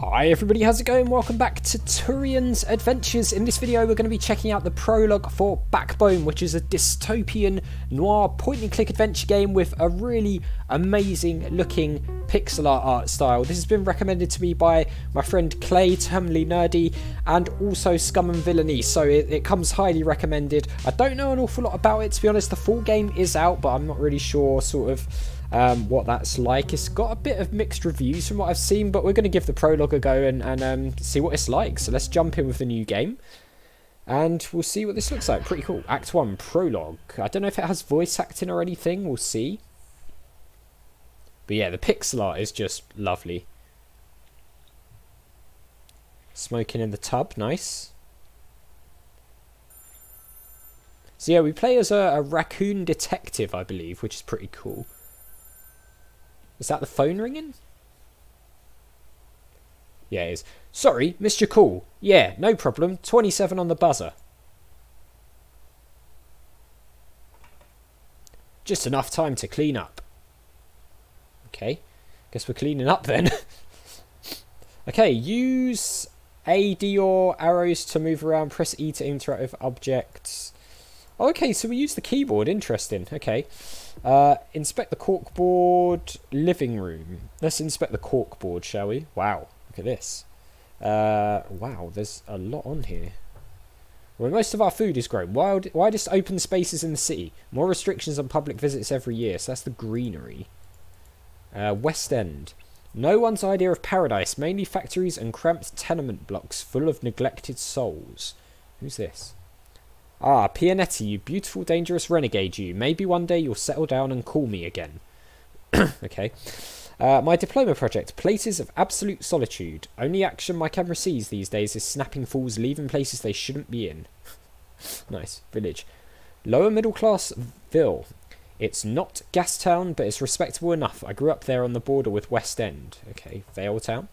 Hi everybody, how's it going? Welcome back to Turian's Adventures. In this video we're going to be checking out the prologue for Backbone, which is a dystopian noir point-and-click adventure game with a really amazing looking pixel art art style. This has been recommended to me by my friend Clay, Terminally Nerdy, and also Scum and Villainy, so it, it comes highly recommended. I don't know an awful lot about it, to be honest. The full game is out, but I'm not really sure sort of um, what that's like. It's got a bit of mixed reviews from what I've seen, but we're going to give the prologue a go and, and um, see what it's like. So let's jump in with the new game. And we'll see what this looks like. Pretty cool. Act 1, prologue. I don't know if it has voice acting or anything. We'll see. But yeah, the pixel art is just lovely. Smoking in the tub. Nice. So yeah, we play as a, a raccoon detective, I believe, which is pretty cool. Is that the phone ringing? Yeah, it is. Sorry, missed your call. Yeah, no problem. 27 on the buzzer. Just enough time to clean up. Okay. Guess we're cleaning up then. okay, use A, D or arrows to move around. Press E to interact with objects. Okay, so we use the keyboard. Interesting. Okay. Uh, inspect the corkboard living room. Let's inspect the corkboard, shall we? Wow, look at this. Uh, wow, there's a lot on here. Where most of our food is grown. Wild, widest open spaces in the city. More restrictions on public visits every year. So that's the greenery. Uh, West End. No one's idea of paradise. Mainly factories and cramped tenement blocks full of neglected souls. Who's this? Ah, Pianetti, you beautiful, dangerous renegade, you. Maybe one day you'll settle down and call me again. okay. Uh, my diploma project, Places of Absolute Solitude. Only action my camera sees these days is snapping fools leaving places they shouldn't be in. nice. Village. Lower middle class Ville. It's not Gastown, but it's respectable enough. I grew up there on the border with West End. Okay, Yaletown.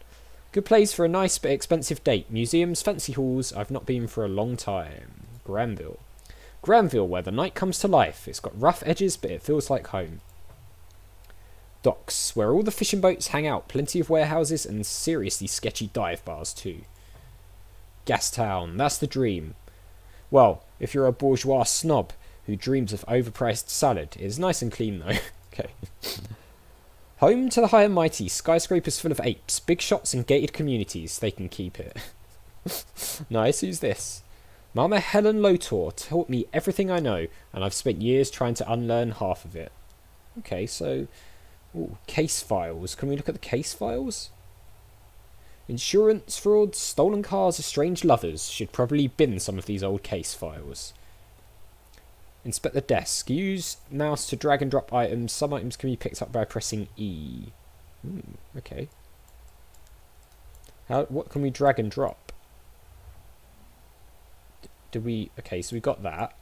Good place for a nice but expensive date. Museums, fancy halls. I've not been for a long time. Granville. Granville, where the night comes to life. It's got rough edges, but it feels like home. Docks, where all the fishing boats hang out. Plenty of warehouses and seriously sketchy dive bars, too. Gastown, that's the dream. Well, if you're a bourgeois snob who dreams of overpriced salad, it's nice and clean, though. okay. Home to the high and mighty, skyscrapers full of apes, big shots and gated communities. They can keep it. nice, who's this? Mama Helen Lotor taught me everything I know, and I've spent years trying to unlearn half of it. Okay, so... Ooh, case files. Can we look at the case files? Insurance fraud, stolen cars, estranged lovers. Should probably bin some of these old case files. Inspect the desk. Use mouse to drag and drop items. Some items can be picked up by pressing E. Hmm, okay. How, what can we drag and drop? Do we... Okay, so we got that.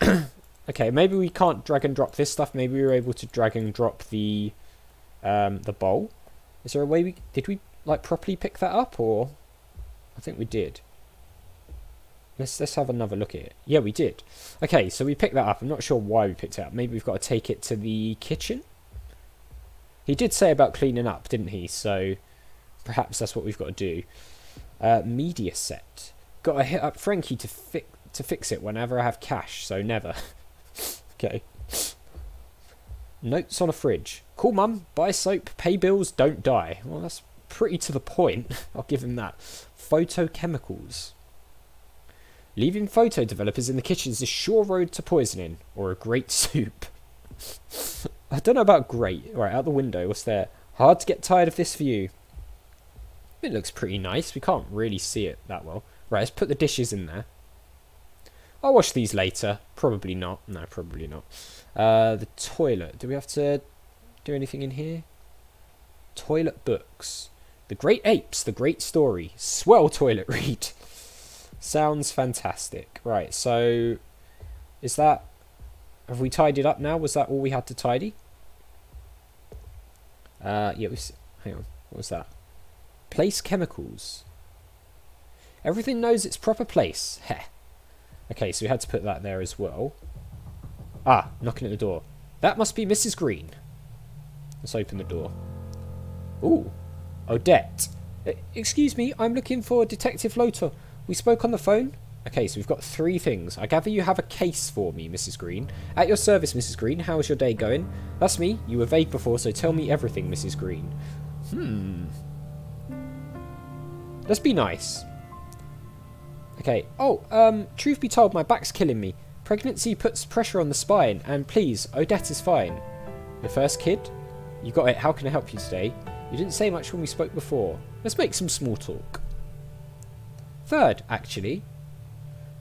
okay, maybe we can't drag and drop this stuff. Maybe we were able to drag and drop the um, the bowl. Is there a way we... Did we, like, properly pick that up, or... I think we did. Let's, let's have another look at it. Yeah, we did. Okay, so we picked that up. I'm not sure why we picked it up. Maybe we've got to take it to the kitchen? He did say about cleaning up, didn't he? So perhaps that's what we've got to do. Uh, media set. Got to hit up Frankie to fix to fix it whenever I have cash, so never. okay. Notes on a fridge. Cool, mum. Buy soap, pay bills, don't die. Well, that's pretty to the point. I'll give him that. Photochemicals. Leaving photo developers in the kitchen is a sure road to poisoning, or a great soup. I don't know about great. Right, out the window, what's there? Hard to get tired of this view. It looks pretty nice. We can't really see it that well. Right, let's put the dishes in there. I'll wash these later. Probably not. No, probably not. Uh, the toilet. Do we have to do anything in here? Toilet books. The Great Apes, The Great Story. Swell toilet read. Sounds fantastic. Right, so is that... Have we tidied up now? Was that all we had to tidy? Uh, yeah, we, hang on. What was that? Place chemicals. Everything knows its proper place. Heh. Okay, so we had to put that there as well. Ah, knocking at the door. That must be Mrs. Green. Let's open the door. Ooh. Odette. Excuse me, I'm looking for Detective Lotor. We spoke on the phone. Okay, so we've got three things. I gather you have a case for me, Mrs. Green. At your service, Mrs. Green. How's your day going? That's me. You were vague before, so tell me everything, Mrs. Green. Hmm. Let's be nice. Okay. Oh, um, truth be told, my back's killing me. Pregnancy puts pressure on the spine, and please, Odette is fine. Your first kid? You got it. How can I help you today? You didn't say much when we spoke before. Let's make some small talk. Third, actually.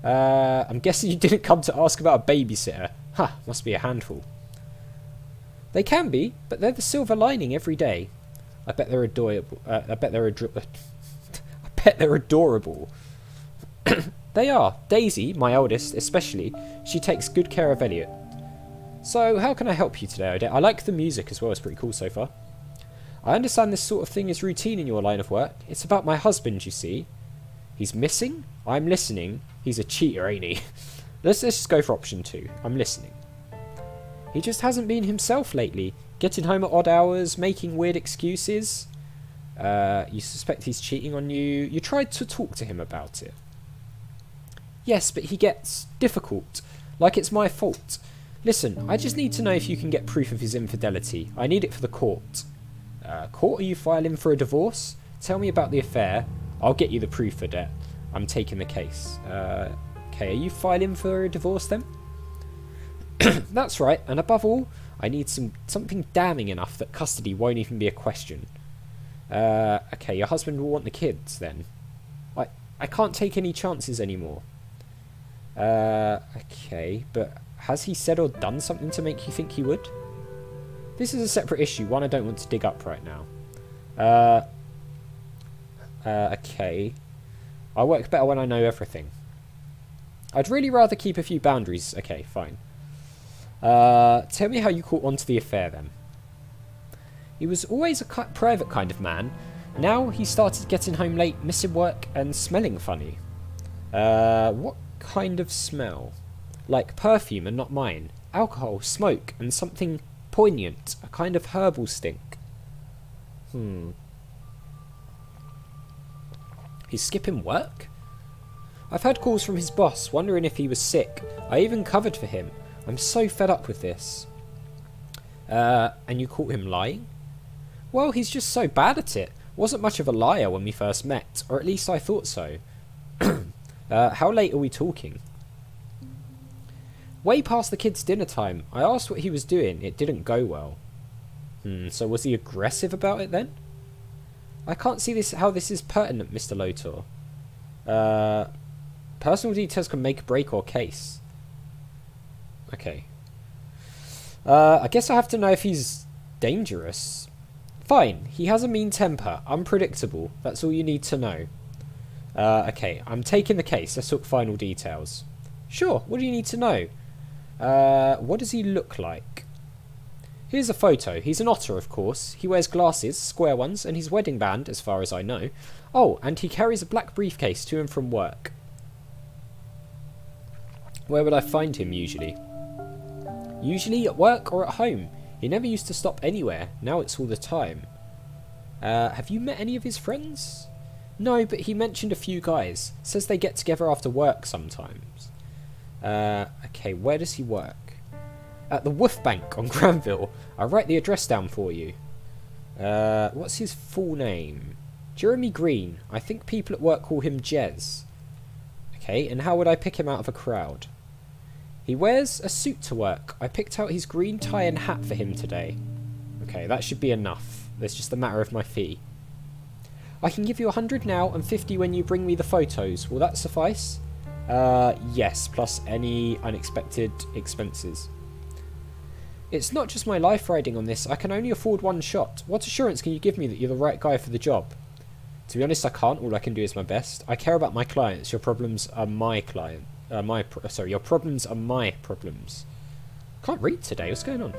Uh, I'm guessing you didn't come to ask about a babysitter. Ha, huh, must be a handful. They can be, but they're the silver lining every day. I bet they're adorable. Uh, I bet they're ador I bet they're adorable. they are. Daisy, my eldest, especially, she takes good care of Elliot. So, how can I help you today, Odette? I like the music as well, it's pretty cool so far. I understand this sort of thing is routine in your line of work. It's about my husband, you see. He's missing? I'm listening. He's a cheater, ain't he? let's, let's just go for option two. I'm listening. He just hasn't been himself lately. Getting home at odd hours, making weird excuses. Uh, you suspect he's cheating on you. You tried to talk to him about it. Yes, but he gets difficult. Like it's my fault. Listen, I just need to know if you can get proof of his infidelity. I need it for the court. Uh, court, are you filing for a divorce? Tell me about the affair. I'll get you the proof, Odette. I'm taking the case. Uh, okay, are you filing for a divorce then? That's right, and above all, I need some something damning enough that custody won't even be a question. Uh, okay, your husband will want the kids then. I I can't take any chances anymore. Uh, okay, but has he said or done something to make you think he would? This is a separate issue, one I don't want to dig up right now. Uh, uh, okay. I work better when I know everything. I'd really rather keep a few boundaries. Okay, fine. Uh, tell me how you caught on to the affair then. He was always a private kind of man. Now he started getting home late, missing work, and smelling funny. Uh, what kind of smell? Like perfume and not mine. Alcohol, smoke, and something poignant. A kind of herbal stink. Hmm. He's skipping work? I've had calls from his boss wondering if he was sick. I even covered for him. I'm so fed up with this. Uh, and you caught him lying? Well, he's just so bad at it. Wasn't much of a liar when we first met, or at least I thought so. Uh, how late are we talking? Way past the kids' dinner time. I asked what he was doing. It didn't go well. Hmm, so was he aggressive about it then? I can't see this how this is pertinent, Mr. Lotor. Uh, personal details can make, break, or case. Okay. Uh, I guess I have to know if he's dangerous. Fine, he has a mean temper, unpredictable. That's all you need to know. Uh, okay, I'm taking the case. Let's talk final details. Sure, what do you need to know? Uh, what does he look like? Here's a photo. He's an otter, of course. He wears glasses, square ones, and his wedding band, as far as I know. Oh, and he carries a black briefcase to and from work. Where would I find him usually? Usually at work or at home. He never used to stop anywhere. Now it's all the time. Uh, have you met any of his friends? No, but he mentioned a few guys. Says they get together after work sometimes. Uh, okay, where does he work? At the Wolf Bank on Granville. I'll write the address down for you. Uh, what's his full name? Jeremy Green. I think people at work call him Jez. Okay, and how would I pick him out of a crowd? He wears a suit to work. I picked out his green tie and hat for him today. Okay, that should be enough. It's just a matter of my fee. I can give you a hundred now and fifty when you bring me the photos. Will that suffice? Uh, yes, plus any unexpected expenses. It's not just my life riding on this. I can only afford one shot. What assurance can you give me that you're the right guy for the job? To be honest, I can't. All I can do is my best. I care about my clients. Your problems are my client. Uh, my sorry, your problems are my problems. Can't read today. What's going on?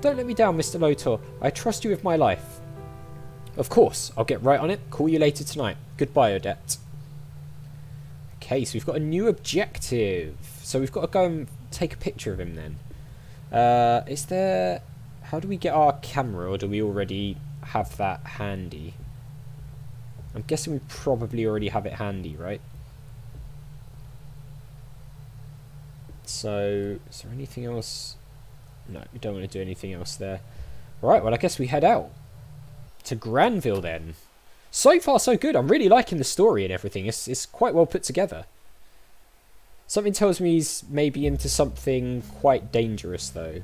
Don't let me down, Mr. Lotor. I trust you with my life. Of course. I'll get right on it. Call you later tonight. Goodbye, Odette. Okay, so we've got a new objective. So we've got to go and take a picture of him then. Uh, is there... How do we get our camera, or do we already have that handy? I'm guessing we probably already have it handy, right? So, is there anything else? No, we don't want to do anything else there. Right, well, I guess we head out to Granville then. So far, so good. I'm really liking the story and everything. It's, it's quite well put together. Something tells me he's maybe into something quite dangerous, though.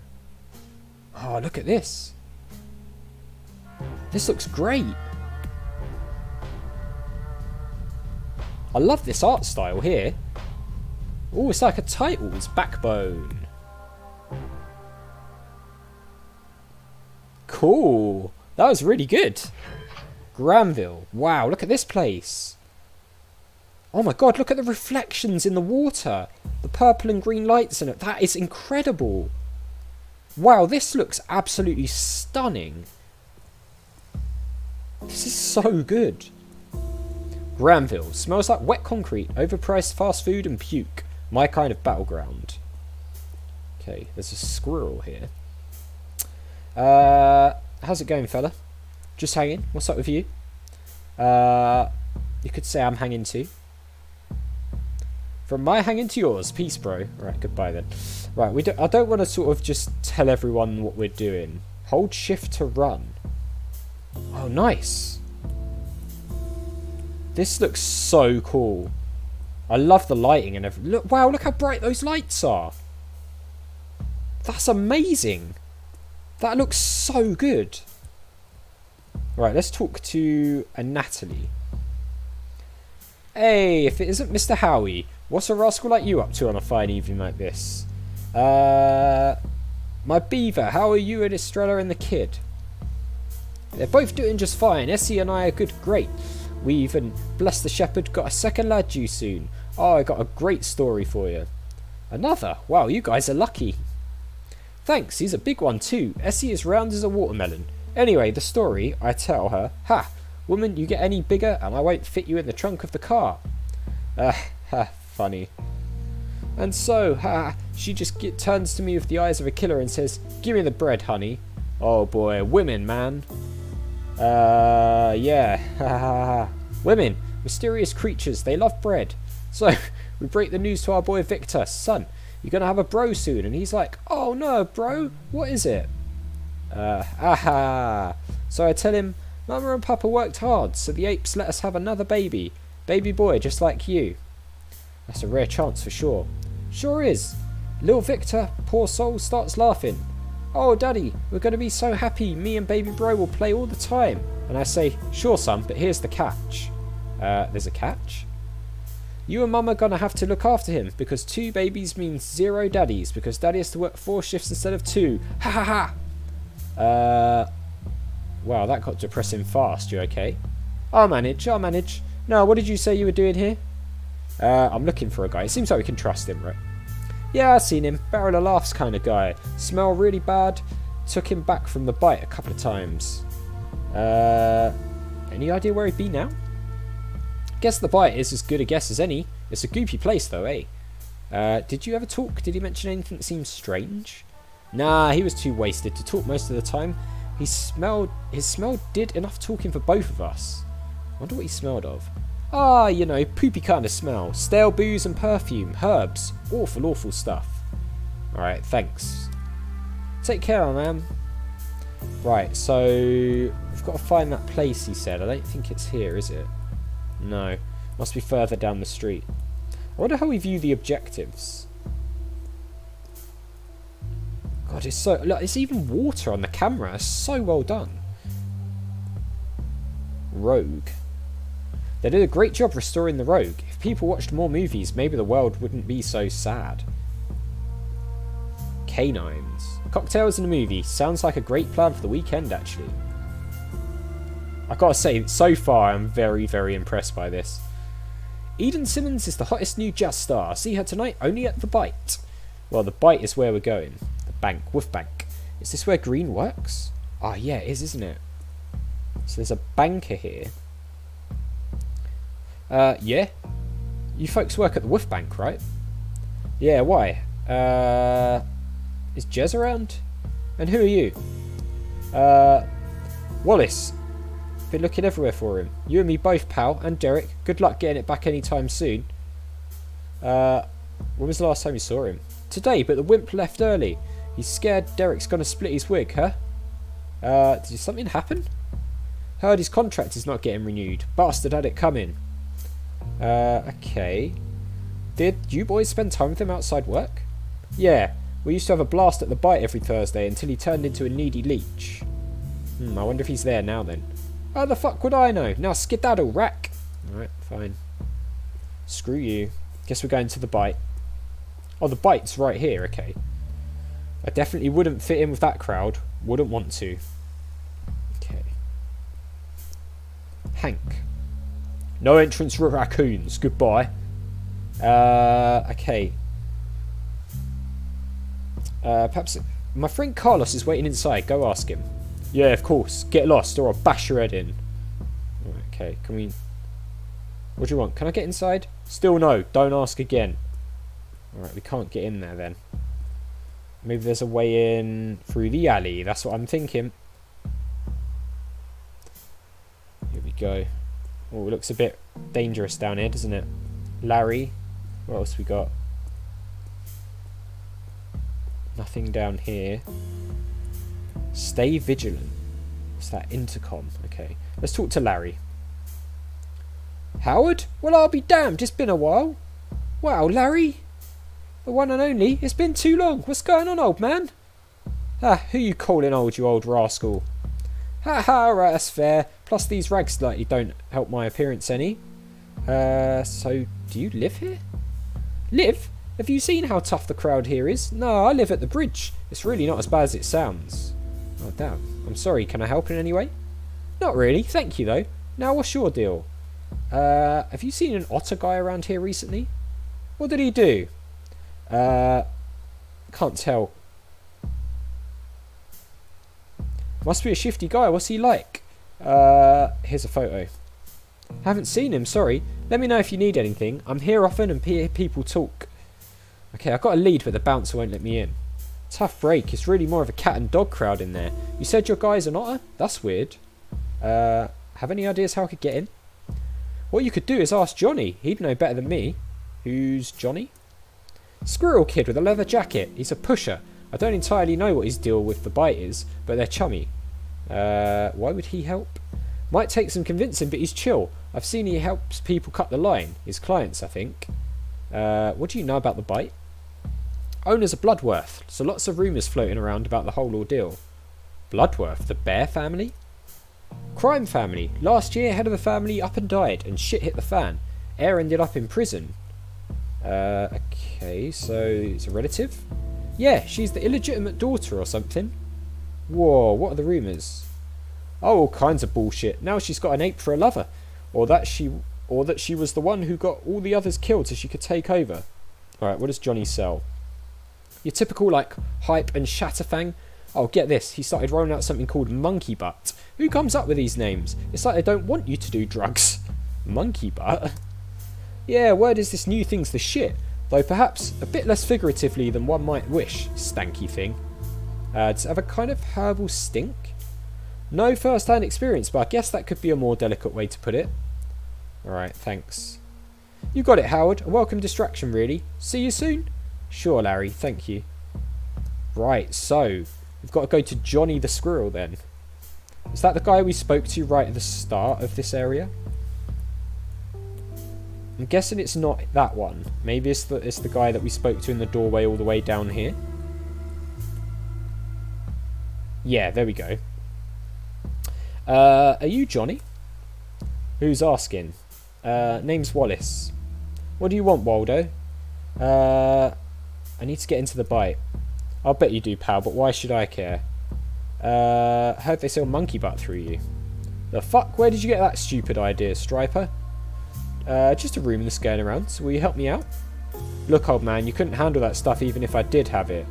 Oh, look at this. This looks great. I love this art style here. Oh, it's like a title's backbone. Cool. That was really good. Granville. Wow, look at this place. Oh my god, look at the reflections in the water. The purple and green lights in it. That is incredible. Wow, this looks absolutely stunning. This is so good. Granville. Smells like wet concrete, overpriced fast food and puke. My kind of battleground. Okay, there's a squirrel here. Uh, how's it going, fella? Just hanging. What's up with you? Uh, you could say I'm hanging too. From my hanging to yours. Peace, bro. Right, goodbye then. Right, we don't, I don't want to sort of just tell everyone what we're doing. Hold shift to run. Oh, nice. This looks so cool. I love the lighting and everything. Look, wow, look how bright those lights are. That's amazing. That looks so good. Right, let's talk to a Natalie. Hey, if it isn't Mr. Howie, what's a rascal like you up to on a fine evening like this? Uh, my beaver, how are you and Estrella and the kid? They're both doing just fine. Essie and I are good, great. We even, bless the shepherd, got a second lad due soon. Oh, I got a great story for you. Another? Wow, you guys are lucky. Thanks, he's a big one too. Essie is round as a watermelon. Anyway, the story, I tell her, Ha! Woman, you get any bigger and I won't fit you in the trunk of the car. Ah, ha, funny. And so, ha, she just get, turns to me with the eyes of a killer and says, Give me the bread, honey. Oh boy, women, man. Uh, yeah, ha ha ha. Women, mysterious creatures, they love bread. So we break the news to our boy Victor, son, you're gonna have a bro soon, and he's like, oh no, bro, what is it? Uh, aha. So I tell him, Mama and Papa worked hard, so the apes let us have another baby. Baby boy, just like you. That's a rare chance for sure. Sure is. Little Victor, poor soul, starts laughing. Oh, Daddy, we're going to be so happy. Me and baby bro will play all the time. And I say, sure, son, but here's the catch. Uh, there's a catch? You and Mum are going to have to look after him because two babies means zero daddies because daddy has to work four shifts instead of two. Ha ha ha! Uh, wow, that got depressing fast. You okay? I'll manage, I'll manage. No, what did you say you were doing here? Uh, I'm looking for a guy. It seems like we can trust him, right? Yeah, I've seen him. Barrel of laughs kind of guy. Smell really bad. Took him back from the bite a couple of times. Uh, any idea where he'd be now? Guess the bite is as good a guess as any. It's a goopy place though, eh? Uh, did you ever talk? Did he mention anything that seemed strange? Nah, he was too wasted to talk most of the time. He smelled. His smell did enough talking for both of us. Wonder what he smelled of. Ah, you know, poopy kind of smell. Stale booze and perfume, herbs. Awful, awful stuff. Alright, thanks. Take care, man. Right, so we've got to find that place he said. I don't think it's here, is it? No. Must be further down the street. I wonder how we view the objectives. God, it's so... Look, it's even water on the camera. It's so well done. Rogue. They did a great job restoring the Rogue. If people watched more movies, maybe the world wouldn't be so sad. Canines. Cocktails in a movie. Sounds like a great plan for the weekend, actually. I gotta say, so far I'm very, very impressed by this. Eden Simmons is the hottest new jazz star. See her tonight only at the Bite. Well, the Bite is where we're going. The bank, Wolf Bank. Is this where Green works? Ah, oh, yeah, it is, isn't it? So there's a banker here. Uh, yeah. You folks work at the Wolf Bank, right? Yeah, why? Uh, is Jez around? And who are you? Uh, Wallace, Been looking everywhere for him. You and me both, pal, and Derek. Good luck getting it back anytime soon. Uh, when was the last time you saw him? Today, but the wimp left early. He's scared Derek's gonna split his wig, huh? Uh, did something happen? Heard his contract is not getting renewed. Bastard had it coming. Uh, okay. Did you boys spend time with him outside work? Yeah, we used to have a blast at the bite every Thursday until he turned into a needy leech. Hmm, I wonder if he's there now then. How the fuck would I know? Now skedaddle, rack! Alright, fine. Screw you. Guess we're going to the bite. Oh, the bite's right here, okay. I definitely wouldn't fit in with that crowd. Wouldn't want to. Okay. Hank. No entrance for raccoons. Goodbye. Uh, okay. Uh, perhaps my friend Carlos is waiting inside. Go ask him. Yeah, of course. Get lost or I'll bash your head in. Okay, can we... What do you want? Can I get inside? Still no. Don't ask again. Alright, we can't get in there then. Maybe there's a way in through the alley. That's what I'm thinking. Here we go. Oh, it looks a bit dangerous down here, doesn't it? Larry. What else we got? Nothing down here. Stay vigilant. What's that? Intercom. Okay. Let's talk to Larry. Howard? Well, I'll be damned. It's been a while. Wow, Larry? The one and only. It's been too long. What's going on, old man? Ah, who you calling old, you old rascal? Ha ha, right, that's fair. Plus these rags slightly don't help my appearance any. Uh, so, do you live here? Live? Have you seen how tough the crowd here is? No, I live at the bridge. It's really not as bad as it sounds. Oh, damn. I'm sorry, can I help in any way? Not really, thank you though. Now, what's your deal? Uh, have you seen an otter guy around here recently? What did he do? Uh, can't tell. Must be a shifty guy. What's he like? Uh, here's a photo. Haven't seen him, sorry. Let me know if you need anything. I'm here often and hear people talk. Okay, I've got a lead but the bouncer won't let me in. Tough break. It's really more of a cat and dog crowd in there. You said your guy's an otter? That's weird. Uh, have any ideas how I could get in? What you could do is ask Johnny. He'd know better than me. Who's Johnny? Squirrel Kid with a leather jacket. He's a pusher. I don't entirely know what his deal with the bite is, but they're chummy. Uh, why would he help? Might take some convincing, but he's chill. I've seen he helps people cut the line. His clients, I think. Uh, what do you know about the bite? Owners of Bloodworth, so lots of rumours floating around about the whole ordeal. Bloodworth, the bear family? Crime family. Last year, head of the family up and died, and shit hit the fan. Heir ended up in prison. Uh, okay, so it's a relative? Yeah, she's the illegitimate daughter or something. Whoa, what are the rumours? Oh, all kinds of bullshit. Now she's got an ape for a lover. Or that she or that she was the one who got all the others killed so she could take over. Alright, what does Johnny sell? Your typical, like, hype and shatterfang. Oh, get this. He started rolling out something called Monkey Butt. Who comes up with these names? It's like they don't want you to do drugs. Monkey Butt? Yeah, word is this new thing's the shit, though perhaps a bit less figuratively than one might wish, stanky thing. Uh, does it have a kind of herbal stink? No first-hand experience, but I guess that could be a more delicate way to put it. Alright, thanks. You got it, Howard. A welcome distraction, really. See you soon? Sure, Larry. Thank you. Right, so, we've got to go to Johnny the Squirrel then. Is that the guy we spoke to right at the start of this area? I'm guessing it's not that one. Maybe it's the, it's the guy that we spoke to in the doorway all the way down here. Yeah, there we go. Uh, are you Johnny? Who's asking? Uh, name's Wallace. What do you want, Waldo? Uh, I need to get into the bite. I'll bet you do, pal, but why should I care? Uh, heard they sell monkey butt through you. The fuck? Where did you get that stupid idea, Striper? Uh, just a room that's going around, so will you help me out? Look, old man, you couldn't handle that stuff even if I did have it.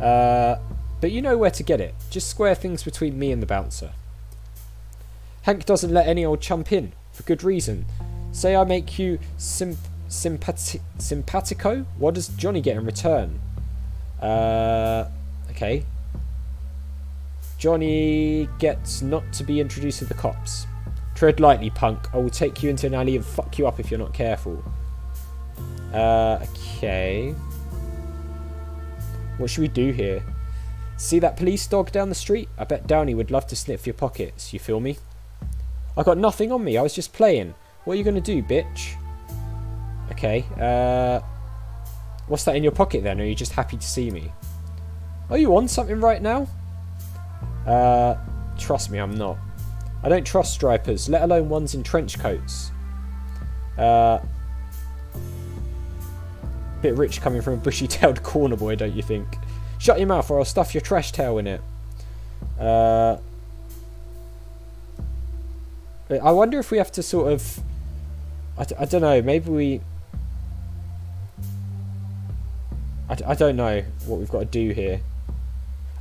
Uh, but you know where to get it. Just square things between me and the bouncer. Hank doesn't let any old chump in, for good reason. Say I make you sim sympati simpatico? What does Johnny get in return? Uh, okay. Johnny gets not to be introduced to the cops. Tread lightly, punk. I will take you into an alley and fuck you up if you're not careful. Uh, okay. What should we do here? See that police dog down the street? I bet Downey would love to sniff your pockets. You feel me? I got nothing on me. I was just playing. What are you going to do, bitch? Okay. Uh, what's that in your pocket then? Are you just happy to see me? Are you on something right now? Uh, trust me, I'm not. I don't trust stripers, let alone ones in trench coats. Uh, bit rich coming from a bushy-tailed corner boy, don't you think? Shut your mouth or I'll stuff your trash tail in it. Uh, I wonder if we have to sort of... I, I don't know, maybe we... I, I don't know what we've got to do here.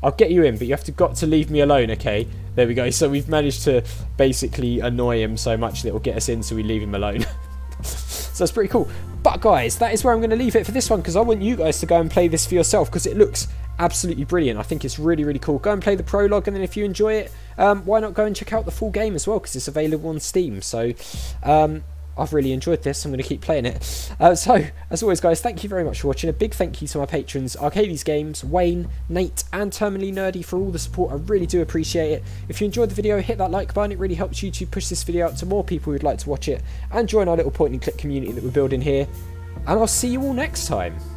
I'll get you in, but you have to got to leave me alone, okay? There we go. So we've managed to basically annoy him so much that it'll get us in so we leave him alone. so that's pretty cool. But guys, that is where I'm going to leave it for this one because I want you guys to go and play this for yourself because it looks absolutely brilliant. I think it's really, really cool. Go and play the prologue and then if you enjoy it, um, why not go and check out the full game as well because it's available on Steam. So um, I've really enjoyed this. I'm going to keep playing it. Uh, so, as always, guys, thank you very much for watching. A big thank you to my patrons, Arcades Games, Wayne, Nate, and Terminally Nerdy for all the support. I really do appreciate it. If you enjoyed the video, hit that like button. It really helps YouTube push this video out to more people who'd like to watch it and join our little point and click community that we're building here. And I'll see you all next time.